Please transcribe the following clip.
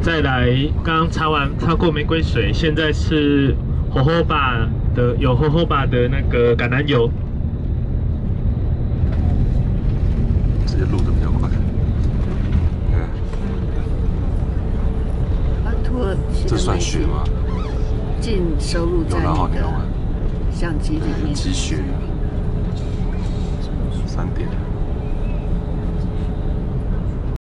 再来，刚刚擦完擦过玫瑰水，现在是火火把的有火火把的那个橄榄油。直接录的比较快。啊，土耳其这算雪吗？进收入在那啊相机里面。积雪、三点。